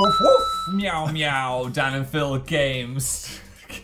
Woof woof. Meow meow, Dan and Phil games.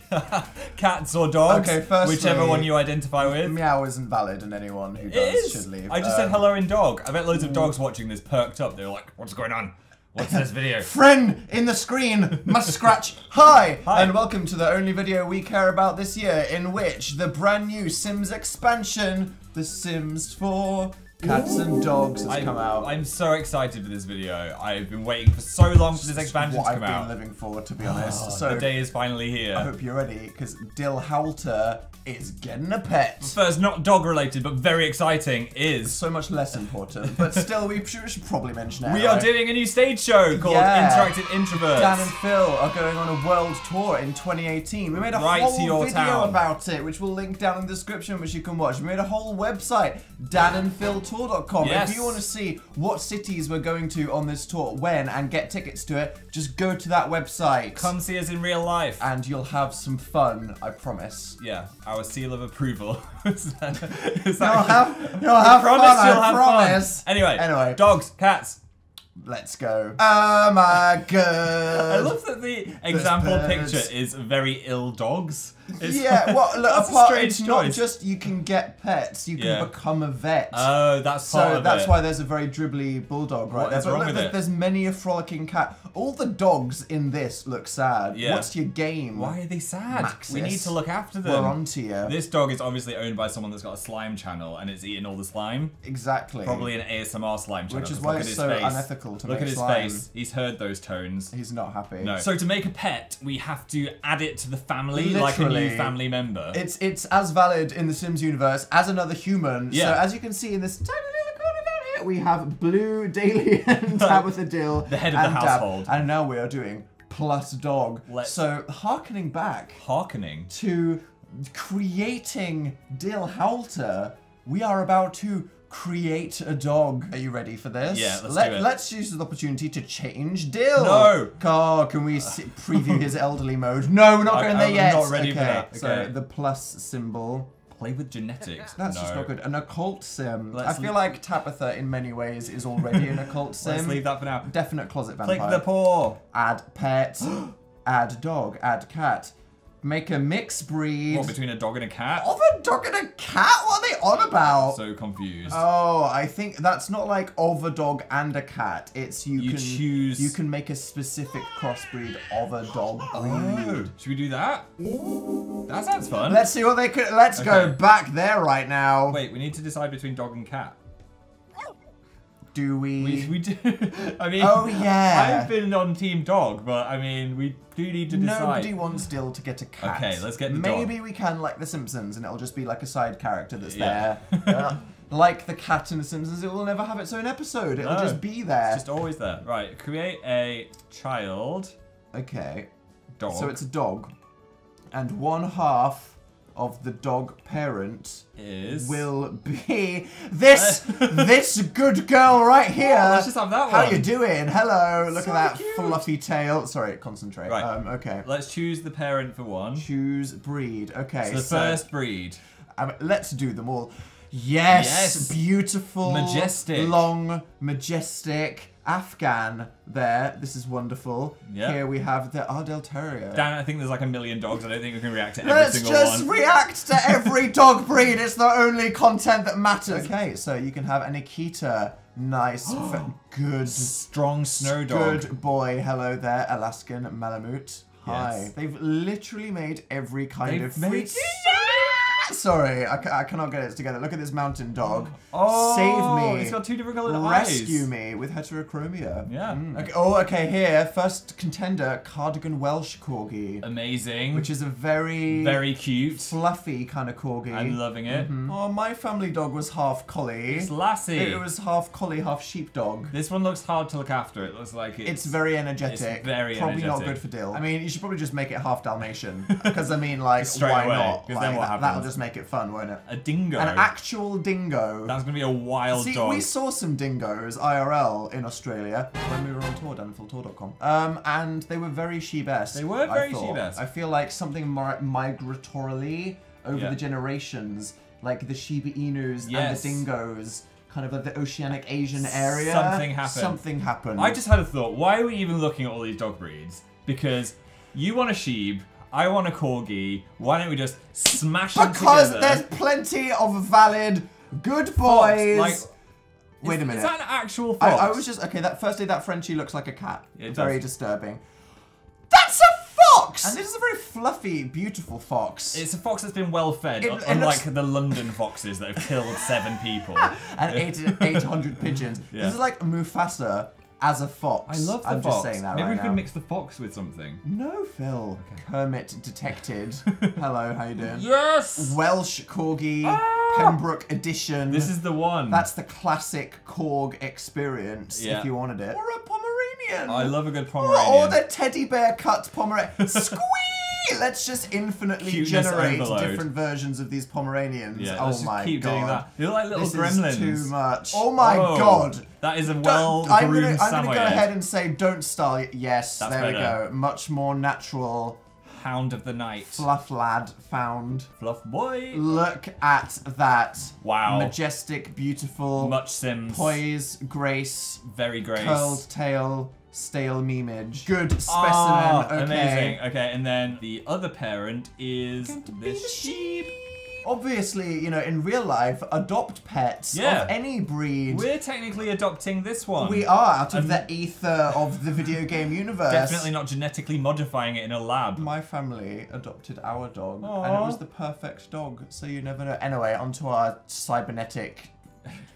Cats or dogs, Okay, firstly- whichever one you identify with. Meow isn't valid, and anyone who does should leave. I just said Um, hello in dog. I bet loads of dogs watching this perked up. They were like, "What's going on? What's this video?" Friend in the screen must scratch. Hi, Hi. and welcome to the only video we care about this year, in which the brand new Sims expansion, The Sims 4 Cats and Dogs, has I'm, come out. I'm so excited for this video. I've been waiting for so long for this expansion what to I've come been out. living for, to be honest. Oh, so the day is finally here. I hope you're ready, because Dill Halter is getting a pet. First, not dog related, but very exciting, is So much less important, but still, we should, we should probably mention it. we are doing a new stage show called Yeah. Interactive Introverts. Dan and Phil are going on a world tour in 2018. We made a Right whole video town. about it, which we'll link down in the description, which you can watch. We made a whole website, danandphiltour.com. Yes. If you want to see what cities we're going to on this tour, when, and get tickets to it, just go to that website. Come see us in real life. and you'll have some fun, I promise. yeah, our seal of approval. is that, is You'll have, you'll have promise fun, you'll I have promise. fun. Anyway, Anyway. dogs, cats. Let's go. Oh my god. I love that the example birds. picture is very ill dogs. It's- Yeah, well, look, apart, strange it's not just you can get pets, you can Yeah. become a vet. Oh, that's so that's it. why there's a very dribbly bulldog right What there. But wrong look, there's, there's many a frolicking cat. All the dogs in this look sad. Yeah. What's your game? Why are they sad? Maxis. We need to look after them. We're onto you. This dog is obviously owned by someone that's got a slime channel and it's eating all the slime. Exactly. Probably an ASMR slime channel. Which is why it's so face. unethical to Look make at his slime. face. He's heard those tones. He's not happy. No. So to make a pet, we have to add it to the family like a new family member. It's it's as valid in the Sims universe as another human. So Yeah. as you can see in this tiny we have Blue, Daily, and Tabitha Dill. The head of the and Dab. household. And now we are doing plus dog. Let's- So harkening back Harkening. to creating Dill Halter, we are about to create a dog. Are you ready for this? Yeah, let's Let, do it. Let's use the opportunity to change Dill. No. Oh, can we preview his elderly mode? No, we're not I- going there I'm yet. not ready for okay. So Okay. the plus symbol. Play with genetics. That's no. just not good. An occult sim. Let's I feel like Tabitha in many ways is already an occult sim. Let's leave that for now. Definite closet vampire. Click the paw. add pet, add dog, add cat. Make a mixed breed. What, between a dog and a cat? Of a dog and a cat? What are they on about? So confused. Oh, I think that's not like of a dog and a cat. It's you, You can choose- you can make a specific crossbreed of a dog oh, breed. Oh, should we do that? That sounds fun. Let's see what they could. Let's go back there right now. Wait, we need to decide between dog and cat. Do we? We, we do. I mean, Oh, yeah. I've been on team dog, but I mean, we do need to decide. Nobody wants Dill to get a cat. Okay, let's get the Maybe we can like The Simpsons, and it'll just be like a side character that's Yeah. there. like the cat in The Simpsons, it will never have its own episode. It'll No. just be there. It's just always there. Right, create a child Okay, dog. so it's a dog, and one half of the dog parent is will be this this good girl right here. let's just have that How one. you doing? Hello. Look So at that cute. fluffy tail. Sorry, concentrate. Right. Um, okay. Let's choose the parent for one. Choose breed. Okay. So the so- first breed. Um, let's do them all. Yes, Yes. beautiful, Majestic. long, majestic Afghan. There, this is wonderful. Yeah. Here we have the Airedale Terrier. Dan, I think there's like a million dogs. I don't think we can react to every Let's single just one. react to every dog breed. It's the only content that matters. Okay, so you can have an Akita. Nice, good, Strong snow dog. good boy. Hello there, Alaskan Malamute. Hi. Yes. They've literally made every kind They've of made Sorry, I, I cannot get it together. Look at this mountain dog. Oh, Save me. It's got two different colored Rescue eyes. me with heterochromia. Yeah. Mm. Okay. Oh, okay. Here, first contender, Cardigan Welsh Corgi, Amazing. which is a very, very cute. fluffy kind of corgi. I'm loving it. Oh, my family dog was half collie. It's Lassie. It was half collie, half sheepdog. This one looks hard to look after. It looks like it's, It's very energetic. It's very Probably not good for Dill. I mean, you should probably just make it half Dalmatian. Because, I mean, like, Straight why away, not? Like, then what that, happens? That'll just make it fun, won't it? a dingo. An actual dingo. That's gonna be a wild See, dog. we saw some dingoes IRL in Australia when we were on tour, danandphiltour.com. Um, and they were very sheep-esque. They were very sheep-esque. I feel like something mi- migratorily over Yeah. the generations, like the Shiba Inus and the dingoes, kind of like the oceanic Asian area. Something happened. Something happened. I just had a thought. Why are we even looking at all these dog breeds? Because you want a sheep, I want a corgi. Why don't we just smash them together? because there's plenty of valid good boys. like- Wait Is- a minute. Is that an actual I, fox? I was just okay. That firstly, that Frenchie looks like a cat. It very does. disturbing. That's a fox, and this is a very fluffy, beautiful fox. It's a fox that's been well fed, It- it unlike looks- the London foxes that have killed seven people. and eight eight hundred pigeons. Yeah. This is like Mufasa as a fox. I love the I'm fox. just saying that Maybe right we could now. mix the fox with something. No, Phil. Kermit detected. Hello, how you doing? Yes. Welsh corgi, Ah! Pembroke edition. This is the one. That's the classic Korg experience, Yeah. if you wanted it. Or a Pomeranian. I love a good Pomeranian. or the teddy bear cut Pomeranian. Squee! Let's just infinitely Cuteness generate overload. different versions of these Pomeranians. yeah, oh my keep god. doing that. Look like little This gremlins. is too much. Oh my Oh, god. That is a well I'm gonna, I'm gonna go ahead and say don't style. Yes, That's there we go. Much more natural. Hound of the night. Fluff lad found. Fluff boy. Look at that. Wow. Majestic, beautiful, Much Sims. poise, grace, Very grace. curled tail, stale memeage. Good specimen. Ah, okay. Amazing. Okay, and then the other parent is Going to be this the sheep. Obviously, you know, in real life, adopt pets Yeah. of any breed. We're technically adopting this one. we are out of Um, the ether of the video game universe. Definitely not genetically modifying it in a lab. My family adopted our dog, and it was the perfect dog, so you never know. Anyway, onto our cybernetic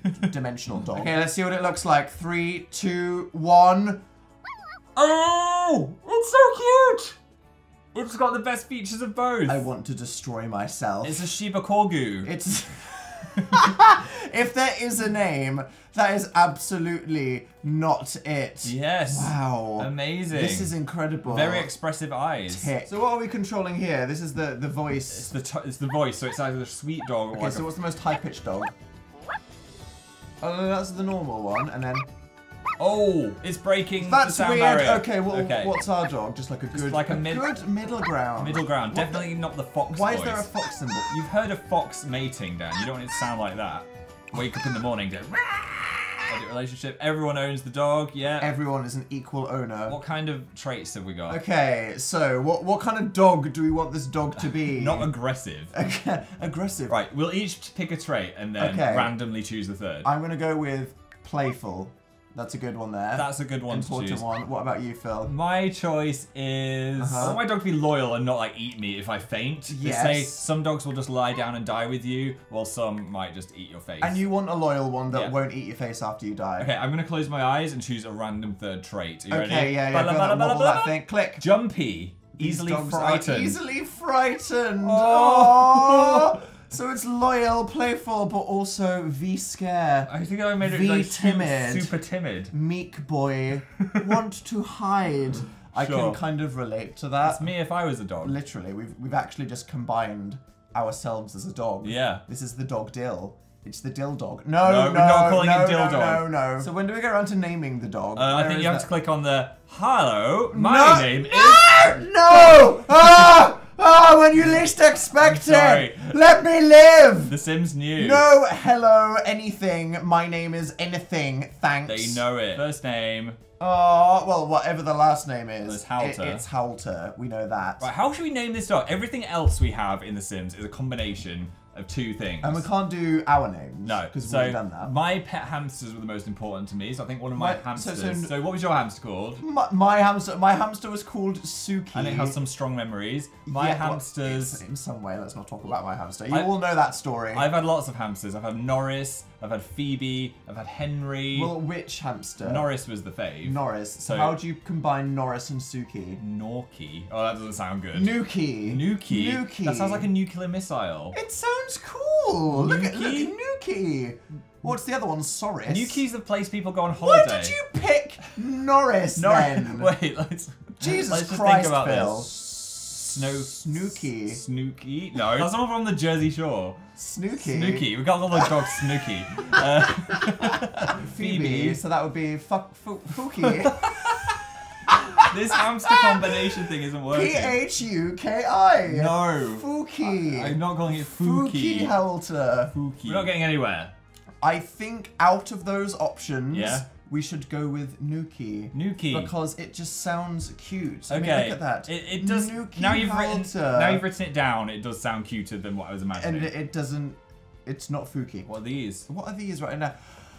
dimensional dog. Okay, let's see what it looks like. Three, two, one. Oh, it's so cute. It's got the best features of both. I want to destroy myself. It's a Shiba Korgu. It's. if there is a name, that is absolutely not it. yes. Wow. Amazing. This is incredible. very expressive eyes. Tick. So what are we controlling here? This is the the It's voice. the t- it's the voice, so it's either a sweet dog or Okay, like so a what's the most high pitched dog? Oh, no, that's the normal one, and then Oh, it's breaking that's the sound weird. barrier. Okay, well, okay. what's our dog? Just like a good, like a mid- good middle ground. middle ground? What Definitely not the fox Why is there a fox symbol? You've heard of fox mating, Dan. You don't want it to sound like that. Wake up in the morning, go. Edit relationship. Everyone owns the dog. Yeah. Everyone is an equal owner. what kind of traits have we got? Okay, so what what kind of dog do we want this dog to be? Not aggressive. Okay, aggressive. Right, we'll each pick a trait and then Okay. randomly choose the third. I'm gonna go with playful. That's a good one there. That's a good one to important one. What about you, Phil? My choice is Uh-huh. I want my dog to be loyal and not like eat me if I faint. They Yes. say some dogs will just lie down and die with you, while some might just eat your face. And you want a loyal one that Yeah. won't eat your face after you die. Okay, I'm gonna close my eyes and choose a random third trait. Are you Okay, ready? yeah, yeah. Bala, bala, bala, wobble that thing. Click. Jumpy, These easily frightened. Easily frightened. Oh. So it's loyal, playful, but also V scare. I think I made it v like timid, super timid. Meek boy, want to hide. I Sure. can kind of relate to that. That's me if I was a dog. Literally, we've we've actually just combined ourselves as a dog. Yeah. This is the dog Dill. It's the Dill dog. No, No, no, we're not calling no, it Dill no, dog. No, no. So when do we get around to naming the dog? Uh, I think you have that? to click on the hello. My No! name is. No! No! Ah! Ah! When you least expect it. Let me live. The Sims knew. No, hello, anything. My name is anything. Thanks. They know it. First name. Oh, well, whatever the last name is. It's Halter. It- it's Halter. We know that. Right, how should we name this dog? Everything else we have in The Sims is a combination of two things. And we can't do our names. No, because so we've done that. my pet hamsters were the most important to me. So I think one of my, My- hamsters. So, so- what was your hamster called? My, my hamster, my hamster was called Suki. And it has some strong memories. My Yeah, hamsters. it's- in some way, let's not talk about my hamster. You I- all know that story. I've had lots of hamsters. I've had Norris. I've had Phoebe. I've had Henry. well, which hamster? Norris was the fave. Norris. So- How do you combine Norris and Suki? Norky. Oh, that doesn't sound good. Nuki. Nuki. Nuki. That sounds like a nuclear missile. It sounds cool. Look at look Nuki? at Nuki. What's the other one? Soris. Nuki's the place people go on Why holiday. did you pick Norris No, then? wait. Let's. Jesus let's Christ, think about Phil. this. Snow. Snooky. Snooky? No, that's someone from the Jersey Shore. Snooky. Snooky. We can't call those dogs Snooky. Uh, Phoebe. Phoebe. So that would be fuck fu- Fuki. this hamster combination thing isn't working. H U K I. No. Fuki. I'm not calling it Fuki Fuki. Halter. We're not getting anywhere. I think out of those options, Yeah. We should go with Nuki. Nuki. Because it just sounds cute. I mean, Okay. look at that. It, it does. Nuki now you've written. Now you've written it down. It does sound cuter than what I was imagining. And it, it doesn't. It's not Fuki. what are these? What are these right now?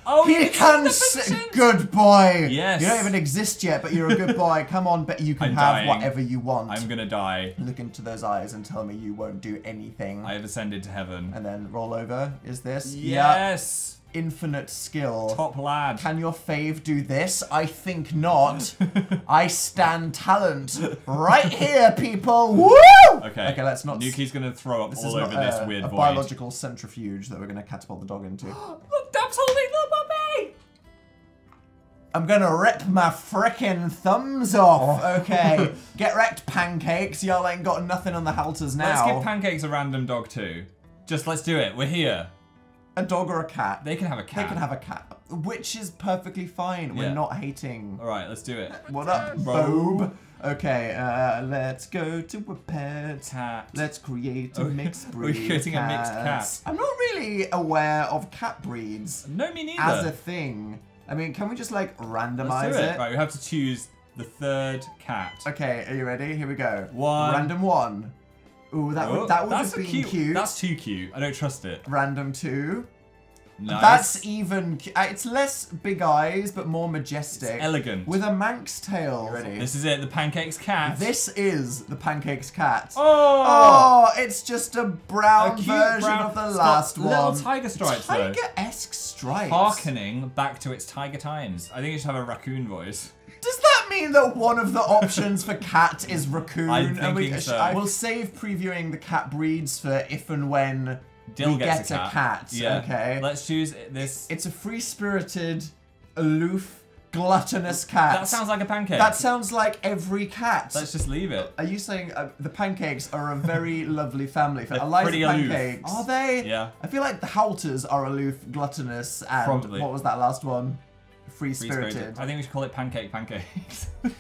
Oh, he can. the good boy. Yes. You don't even exist yet, but you're a good boy. Come on, but you can I'm have dying. whatever you want. I'm gonna die. Look into those eyes and tell me you won't do anything. I have ascended to heaven. And then roll over. Is this? Yes. Yep. Infinite skill. Top lad. Can your fave do this? I think not. I stand talent right here, people. Woo! Okay. Okay, let's not. Nuki's gonna throw up This all over this a, weird a void. biological centrifuge that we're going to catapult the dog into. Look, Dab's holding the puppy. I'm gonna rip my frickin' thumbs off. Oh. Okay, get wrecked, pancakes. Y'all ain't got nothing on the halters now. Let's give pancakes a random dog too. Just let's do it. We're here. A dog or a cat. They can have a cat. They can have a cat, which is perfectly fine. We're Yeah. not hating. All right, let's do it. What up, Bob? Bob? Okay, uh, let's go to a pet. Cat. Let's create a Oh, mixed we're breed. creating a mixed cat. I'm not really aware of cat breeds No, me neither. as a thing. I mean, can we just like randomize let's do it. it? Right, we have to choose the third cat. Okay, are you ready? Here we go. One. Random one. Ooh, that Oh, would that would that's have been cute. cute. That's too cute. I don't trust it. Random two. Nice. That's even. uh, It's less big eyes, but more majestic. elegant. With a Manx tail. ready? This is it. The pancakes cat. This is the pancakes cat. Oh. Oh, it's just a brown A version brown- of the it's got last one. little tiger stripes. Tiger-esque stripes. Harkening back to its tiger times. I think it should have a raccoon voice. Does that mean that one of the options for cat is raccoon? I'm And we, thinking sh- so. I will save previewing the cat breeds for if and when Dill we gets get a cat. a cat. Yeah. Okay. Let's choose this. It's a free-spirited, aloof, gluttonous cat. That sounds like a pancake. That sounds like every cat. Let's just leave it. Are you saying uh, the pancakes are a very lovely family? They're Eliza pretty aloof. Are they? Yeah. I feel like the Halters are aloof, gluttonous, and Probably. what was that last one? Free spirited. I think we should call it pancake pancakes.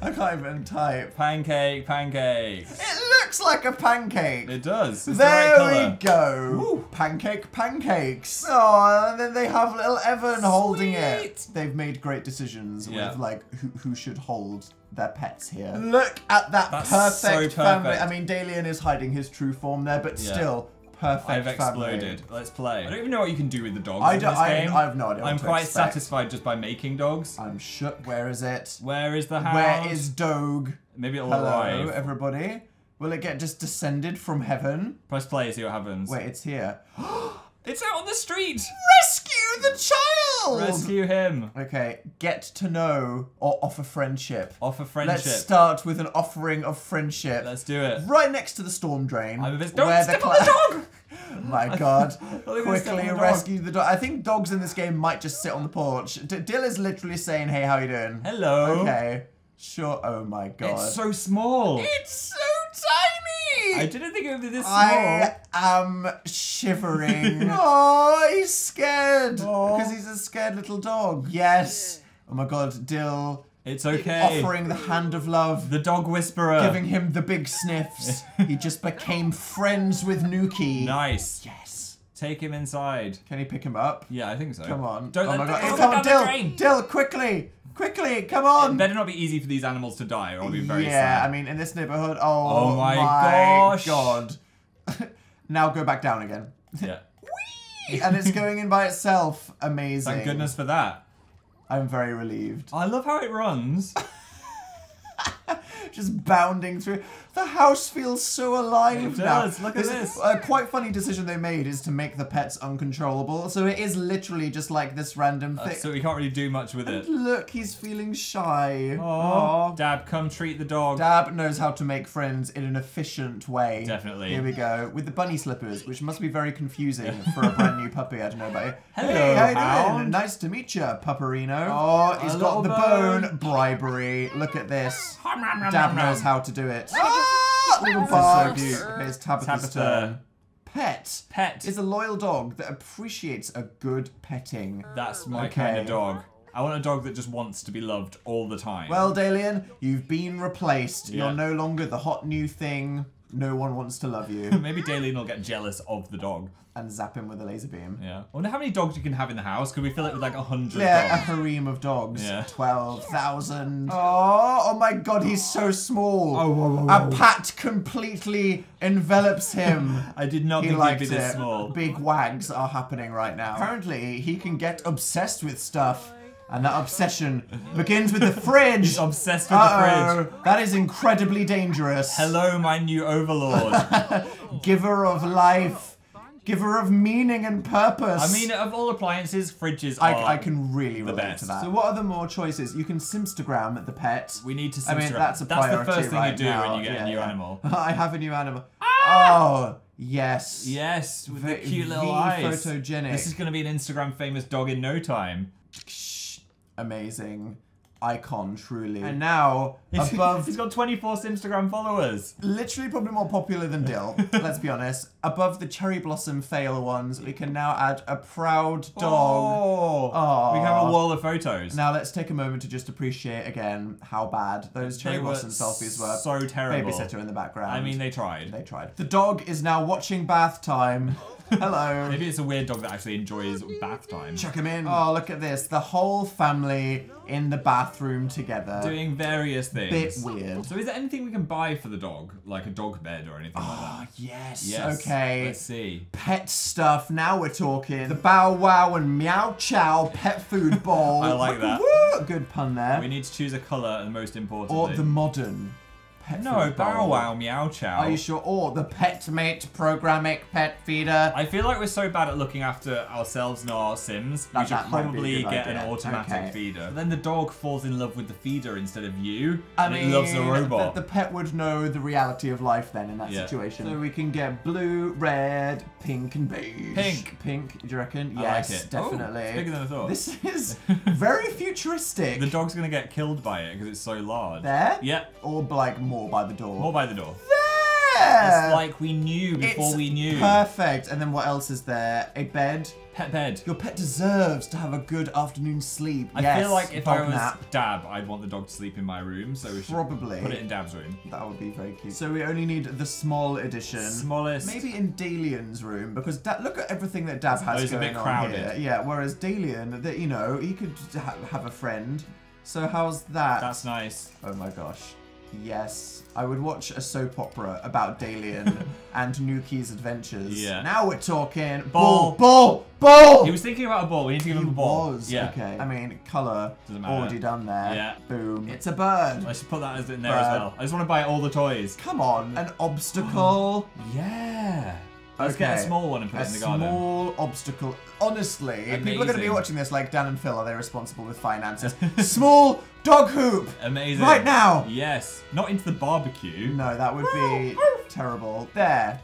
I can't even type. pancake pancakes. It looks like a pancake. It does. It's there the right we go. Pancake pancakes. Oh, and then they have little Evan holding it. They've made great decisions Yeah. with like who, who should hold their pets here. Look at that perfect, so family. I mean, Dalian is hiding his true form there, but Yeah. still perfect I've family. exploded. Let's play. I don't even know what you can do with the dogs I in this I, game. I have no idea I'm what quite expect. satisfied just by making dogs. I'm shook. Where is it? Where is the hound? Where is Dog? Maybe it'll Hello, arrive. everybody. Will it get just descended from heaven? Press play, see what happens. Wait, it's here. It's out on the street. Rescue the child! Rescue him. Okay, get to know or offer friendship. Offer friendship. Let's start with an offering of friendship. Let's do it. Right next to the storm drain. I'm a vis- Don't where step the on the dog! My god. thought you were gonna step Quickly rescue the dog. I think dogs in this game might just sit on the porch. D- Dill is literally saying, hey, how you doing? Hello. Okay. Sure. Oh my god. It's so small. It's so tiny! I didn't think it would be this small. I am shivering. oh, he's scared. Oh. Because he's a scared little dog. Yes. Oh my god, Dill. It's okay. Offering the hand of love. The dog whisperer. Giving him the big sniffs. he just became friends with Nuki. Nice. Yes. Take him inside. Can he pick him up? Yeah, I think so. Come on. Don't oh let my god. dog Come on, Dill. Dill, quickly. Quickly. Come It on. better not be easy for these animals to die, or I'll be very yeah, sad. I mean, in this neighborhood. Oh, Oh my gosh. god. now go back down again. yeah. and it's going in by itself. Amazing. Thank goodness for that. I'm very relieved. I love how it runs. Just bounding through. The house feels so alive It now. does, look at this. A quite funny decision they made is to make the pets uncontrollable. So it is literally just like this random Uh, thing. so we can't really do much with it. Look, he's feeling shy. Oh. Dad, come treat the dog. Dab knows how to make friends in an efficient way. Definitely. Here we go. With the bunny slippers, which must be very confusing for a brand new puppy. I don't know about you. Hello, hey, how you doing? Nice to meet you, Pupperino. Oh, he's A got the bone. bone. Bribery. Look at this. Dab knows how to do it. Ah, little This so barks. cute. Tabitha's uh, Tabitha. turn. Pet Pet. is a loyal dog that appreciates a good petting. That's my Okay. kind of dog. I want a dog that just wants to be loved all the time. Well, Dalian, you've been replaced. Yeah. You're no longer the hot new thing. No one wants to love you. Maybe Dalian will get jealous of the dog. and zap him with a laser beam. Yeah. I wonder how many dogs you can have in the house. Could we fill it with like a hundred Yeah, a dogs? harem of dogs. Yeah. 12,000. Oh, oh my god, he's so small. Oh, whoa, whoa, A pat completely envelops him. I did not He think he'd likes be this it. small. Big wags are happening right now. Apparently, he can get obsessed with stuff, and that obsession begins with the fridge. He's obsessed with the Uh-oh, fridge. that is incredibly dangerous. Hello, my new overlord. Giver of life, giver of meaning and purpose. I mean, of all appliances, fridges are. I, I can really relate best. to that. So what are the more choices? You can Simstagram the pet. We need to. I mean, that's a priority That's the first thing right you do now. when you get Yeah, a new yeah. animal. I have a new animal. Ah! Oh, yes. Yes, with the cute little V eyes. photogenic. This is going to be an Instagram famous dog in no time. Amazing. Icon, truly. And now, above, He's got 24 Instagram followers. literally probably more popular than Dill, let's be honest. Above the cherry blossom fail ones, we can now add a proud oh, dog. Oh, we have a wall of photos. Now let's take a moment to just appreciate again how bad those cherry They were blossom selfies were. so terrible. Babysitter in the background. I mean, they tried. They tried. The dog is now watching bath time. Hello. Maybe it's a weird dog that actually enjoys bath time. Chuck him in. Oh, look at this. The whole family in the bathroom together. Doing various things. Bit weird. So is there anything we can buy for the dog? Like a dog bed or anything like Oh, that? Ah, yes. Yes. Okay. Let's see. Pet stuff. Now we're talking. The Bow Wow and Meow Chow pet food bowl. I like that. Woo! Good pun there. We need to choose a colour and most importantly. or the modern pet No, food bowl. Bow Wow Meow Chow. Are you sure? Or the Pet Mate Programmic Pet Feeder. I feel like we're so bad at looking after ourselves and our Sims. That- we should that might be a probably good get an automatic Okay. feeder. But then the dog falls in love with the feeder instead of you. I and mean, it loves the robot. The, the pet would know the reality of life then in that Yeah. situation. So we can get blue, red, pink, and beige. Pink. Pink, do you reckon? I yes, like it. Oh, definitely. Oh, it's bigger than I thought. This is very futuristic. The dog's gonna get killed by it because it's so large. there? Yep. Or like more by the door. More by the door. there! It's like we knew before It's we knew. Perfect. And then what else is there? A bed. Pet bed. Your pet deserves to have a good afternoon sleep. I yes, feel like if dog I was nap. Dab, I'd want the dog to sleep in my room, so we should Probably. put it in Dab's room. That would be very cute. So we only need the small edition. Smallest. Maybe in Dalian's room because da- look at everything that Dab has it's a going bit on crowded. here. Yeah, whereas Dalian, that you know, he could ha- have a friend. So how's that? That's nice. oh my gosh. Yes, I would watch a soap opera about Dalian and Nuki's adventures. Yeah. Now we're talking Ball. ball, ball, ball. He was thinking about a ball. We need to give He him a ball. was. Yeah. Okay. I mean, color Doesn't matter. already done there. Yeah. Boom. It's a bird. I should put that in there as well. I just want to buy all the toys. Come on, an obstacle. Yeah. Let's get a Okay. small one and put a it in the garden. small obstacle. Honestly, people are going to be watching this like Dan and Phil. Are they responsible with finances? small dog hoop. Amazing. Right now. Yes. Not into the barbecue. No, that would be terrible. There.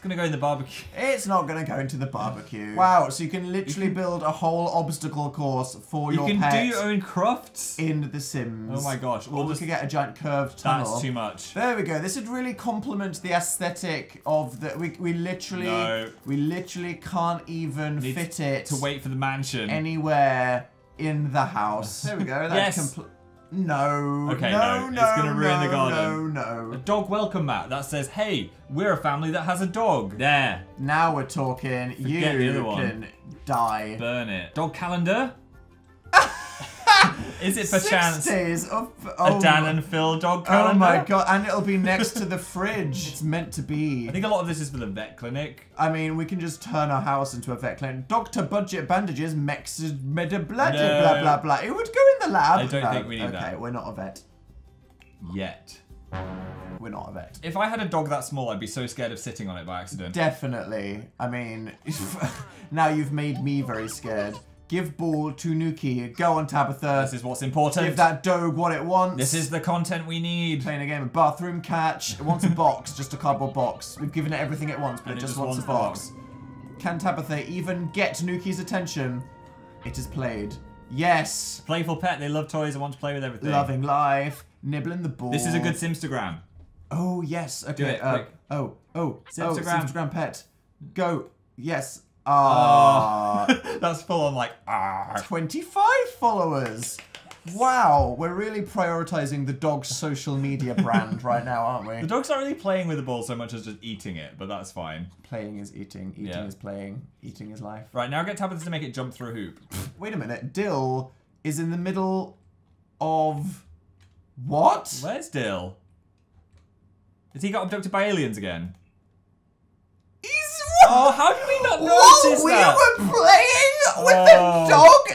It's gonna go in the barbecue. It's not going to go into the barbecue. Wow, so you can literally build a whole obstacle course for You your can pet do your own crafts. in The Sims. Oh my gosh. Or We'll we could get a giant curved tunnel. That's too much. There we go. This would really complement the aesthetic of the. We, we literally No. we literally can't even Need fit it To wait for the mansion. anywhere in the house. There we go. That's Yes. compl- no. Okay, no, no, it's gonna ruin the garden. No, no. A dog welcome mat that says, "Hey, we're a family that has a dog." There, Now we're talking. you the other one. can die. burn it. Dog calendar. Is it Six perchance days of a oh, Dan and Phil dog oh calendar? Oh my god! And it'll be next to the fridge. It's meant to be. I think a lot of this is for the vet clinic. I mean, we can just turn our house into a vet clinic. Doctor Budget Bandages, Mex, meda, blah, No. blah, blah, blah. It would go in the lab. I don't No, think oh, we need okay, that. Okay, we're not a vet. Yet. We're not a vet. If I had a dog that small, I'd be so scared of sitting on it by accident. Definitely. I mean, now you've made me very scared. Give ball to Nuki. Go on, Tabitha. This is what's important. Give that dog what it wants. This is the content we need. Playing a game of bathroom catch. It wants a box, just a cardboard box. We've given it everything it wants, but it it just just wants a wants box. Can Tabitha even get Nuki's attention? It is played. Yes. Playful pet, they love toys and want to play with everything. Loving life. Nibbling the ball. This is a good Simstagram. Oh, yes. Okay. it, uh, quick. Oh, oh. Simstagram. Oh, Simstagram pet. Go. Yes. Ah. That's full on like, ah. 25 followers. Wow, we're really prioritizing the dog's social media brand right now, aren't we? The dog's not really playing with the ball so much as just eating it, but that's fine. Playing is eating, eating Yeah. is playing, eating is life. Right, now get Tabitha to make it jump through a hoop. Wait a minute, Dill is in the middle of what? Where's Dill? Has he got abducted by aliens again? Oh, how did we not notice While we that? were playing with Oh. the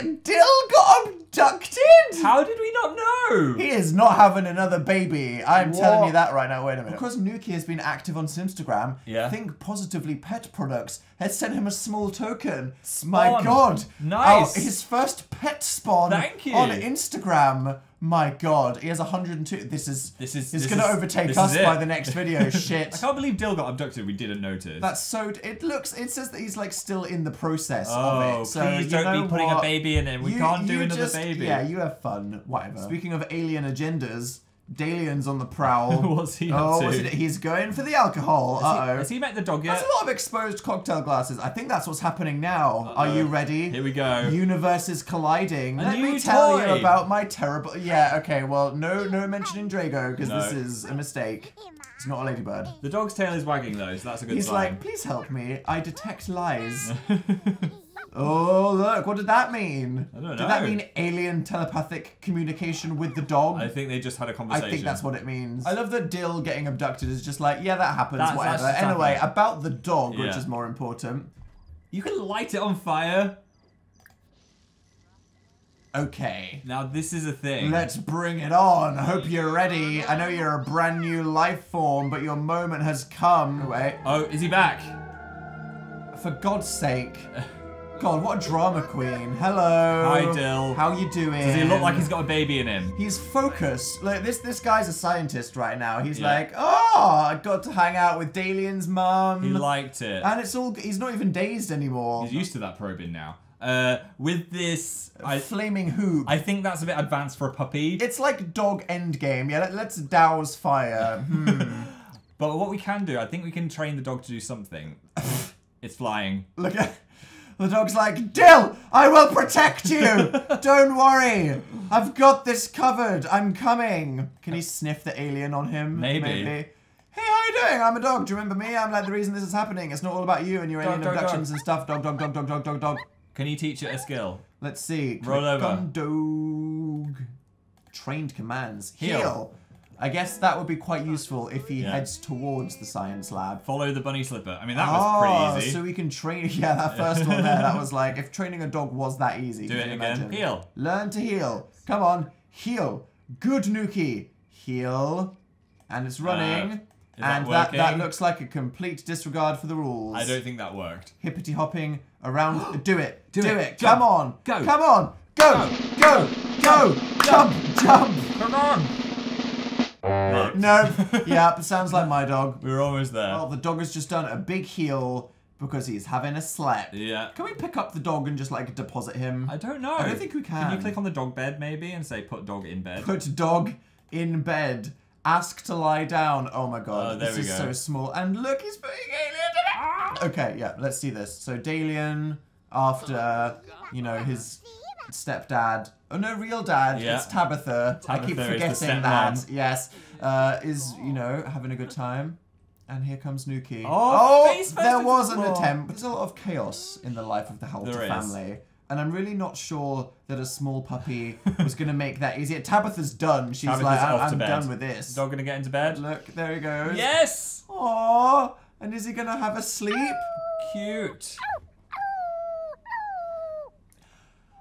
dog, Dill got abducted. How did we not know? He is not having another baby. I'm telling you that right now. Wait a minute. Because Nuki has been active on Instagram, Yeah. Think Positively Pet Products has sent him a small token. My God. Oh, nice. Oh, his first pet spawn Thank you. on Instagram. My God. He has 102. This is This is- this going to overtake us by the next video. Shit. I can't believe Dill got abducted. We didn't notice. That's so. It looks. It says that he's like still in the process oh, of it. So please you don't be putting what? a baby in it. We You- can't do another just- baby. Yeah, you have fun. Whatever. Speaking of alien agendas, Dalian's on the prowl. What's he up oh, to? what's he- he's going for the alcohol. Has Uh oh. Has he met the dog yet? That's a lot of exposed cocktail glasses. I think that's what's happening now. Are you ready? Here we go. Universes colliding. Let me new tell toy. you about my terrible. Yeah. Okay. Well, no, no mentioning Drago because No. this is a mistake. It's not a ladybird. The dog's tail is wagging though, so that's a good He's sign. like, please help me. I detect lies. oh, look. What did that mean? I don't Did that mean alien telepathic communication with the dog? I think they just had a conversation. I think that's what it means. I love that Dill getting abducted is just like, yeah, that happens, That's- whatever. that's anyway, happened. about the dog, which is more important. You can light it on fire. Okay. Now this is a thing. Let's bring it on. I hope you're ready. I know you're a brand new life form, but your moment has come. Wait. Oh, is he back? For God's sake. God, what a drama queen. Hello. Hi, Dill. How you doing? Does he look like he's got a baby in him? He's focused. Like this this guy's a scientist right now. He's Yeah. like, oh, I got to hang out with Dalian's mum. He liked it. and it's all he's not even dazed anymore. He's used to that probing now. Uh, with this, I Flaming hoop. I think that's a bit advanced for a puppy. it's like dog endgame. Yeah, let, let's douse fire. Hmm. But what we can do, I think we can train the dog to do something. it's flying. Look at the dog's like, Dill, I will protect you. Don't worry. I've got this covered. I'm coming. Can he sniff the alien on him? Maybe. Hey, how you doing? I'm a dog. Do you remember me? I'm like the reason this is happening. It's not all about you and your Dog, alien abductions and stuff. Dog, dog, dog, dog, dog, dog, dog. Can you teach it a skill? Let's see. Roll Click over. dog. Trained commands. Heal. Heal. I guess that would be quite useful if he Yeah. heads towards the science lab. Follow the bunny slipper. I mean, that was Oh, pretty easy. so we can train. Yeah, that first one there. That was like if training a dog was that easy. Do it again. imagine? Heal. Learn to heal. Come on, heal. Good Nuki. Heal. And it's running. Uh, is that and that, that looks like a complete disregard for the rules. I don't think that worked. Hippity hopping around. Do it. Do Do, it. it. Come on. Go. Come on. Go. Go. Go. Jump. Jump. Come on! No. yep. Sounds like my dog. We were almost there. Well, the dog has just done a big heel because he's having a slap. yeah. Can we pick up the dog and just like deposit him? I don't know. I don't think we Can Can you click on the dog bed maybe and say put dog in bed? Put dog in bed. Ask to lie down. Oh my god, Oh, there this is go. so small. And look, he's putting alien in it. Ah. Okay, yeah, let's see this. So Dalian, after you know his stepdad. Oh no, real dad. Yeah. It's Tabitha. I keep Tabitha is the forgetting that. Yes, uh, is you know having a good time. And here comes Nuki. Oh, first there was an attempt. There's a lot of chaos in the life of the Halter family. And I'm really not sure that a small puppy was going to make that easier. Tabitha's done. She's Tabitha's like, I'm, I'm done with this. Dog gonna get into bed? Look, there he goes. Yes! Aww. And is he going to have a sleep? Cute.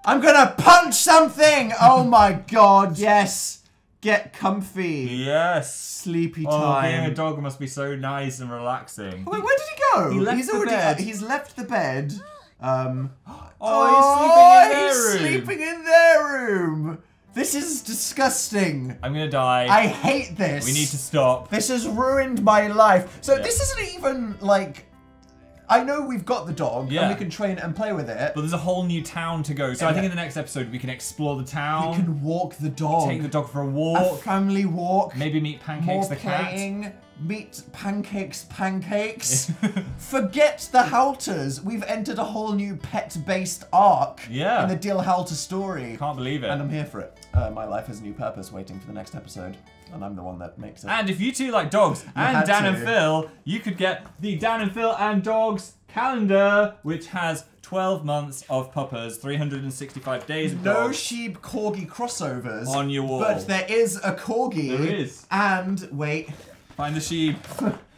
I'm to punch something! Oh my god, yes. Get comfy. Yes. Sleepy Oh, being a dog must be so nice and relaxing. Wait, where did he go? He left he's the already bed. he's left the bed. Um Oh, he's he's sleeping in their room. sleeping in their room. This is disgusting. I'm gonna die. I hate this. we need to stop. This has ruined my life. So Yeah. this isn't even like. I know we've got the dog Yeah. and we can train and play with it. But there's a whole new town to go. So I think in the next episode we can explore the town. we can walk the dog. take the dog for a walk. a family walk. maybe meet Pancakes more the cat. Meat pancakes, pancakes. Forget the Halters. We've entered a whole new pet-based arc Yeah. in the Dill Halter story. Can't believe it. And I'm here for it. Uh, my life has a new purpose waiting for the next episode. And I'm the one that makes it. And if you two like dogs and Dan and. Phil, you could get the Dan and Phil and Dogs calendar, which has 12 months of puppers, 365 days of no dogs. sheep corgi crossovers On your wall. But there is a corgi. There is. And wait, Find the sheep.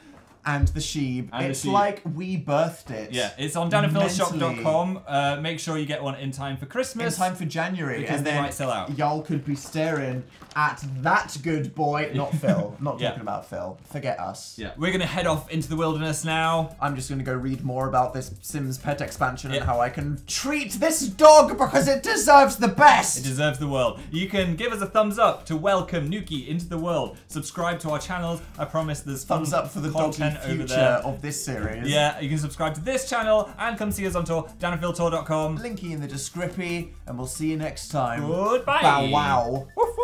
and the sheep. And the it's sheep. like we birthed it. Yeah, it's on danandphilshop.com. Uh, make sure you get one in time for Christmas. In time for January, Because and they then might sell out. y'all could be staring at that good boy, not Phil. Not Yeah. talking about Phil. Forget us. Yeah, we're gonna head off into the wilderness now. I'm just gonna go read more about this Sims pet expansion Yeah. and how I can treat this dog because it deserves the best. It deserves the world. You can give us a thumbs up to welcome Nuki into the world. Subscribe to our channels. I promise there's Thumbs up for the content over future of this series. Yeah, you can subscribe to this channel and come see us on tour, danandphiltour.com. Linky in the description, and we'll see you next time. Goodbye. Bow wow. Woof.